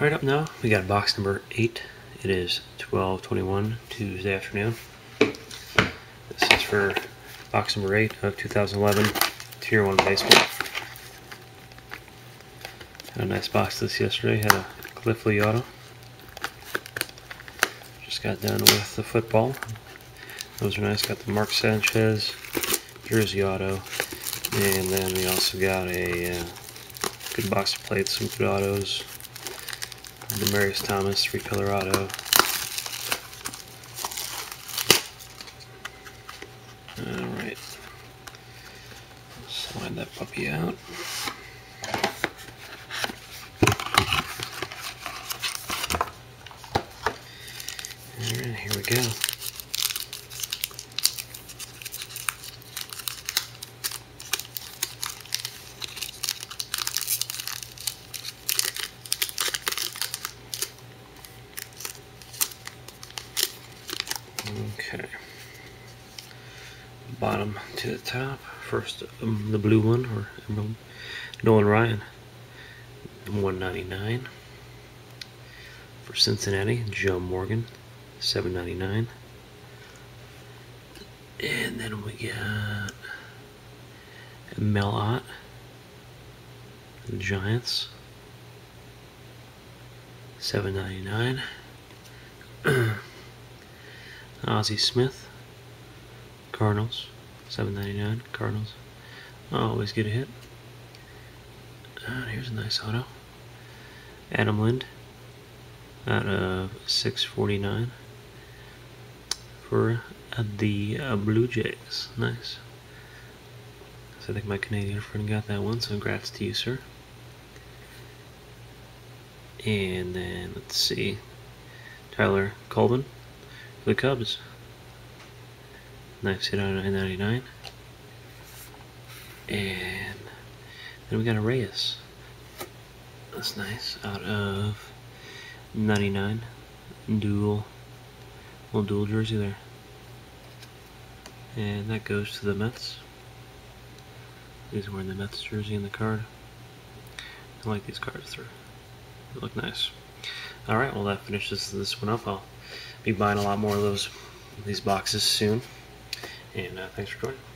Alright, up now, we got box number 8. It is 12:21 Tuesday afternoon. This is for box number 8 of 2011 Tier 1 Baseball. Had a nice box this yesterday. Had a Cliff Lee auto. Just got done with the football. Those are nice. Got the Mark Sanchez jersey auto. And then we also got a uh, good box of plates, some good autos. Demaryius Thomas, three color. Alright. Slide that puppy out. Alright, here we go. Okay. Bottom to the top. First, um, the blue one, or um, Nolan Ryan, 199. For Cincinnati, Joe Morgan, 799. And then we got Mel Ott, Giants, 799. Ozzie Smith, Cardinals, 7.99. Cardinals, always get a hit. Uh, here's a nice auto. Adam Lind, out of 6.49 for uh, the uh, Blue Jays. Nice. So I think my Canadian friend got that one. So congrats to you, sir. And then let's see, Tyler Colvin the Cubs. Nice hit out of 99. And then we got a Reyes. That's nice. Out of 99. Dual. Little dual jersey there. And that goes to the Mets. He's wearing the Mets jersey in the card. I like these cards through. They look nice. Alright, well that finishes this one up. I'll be buying a lot more of those these boxes soon. And uh, thanks for joining.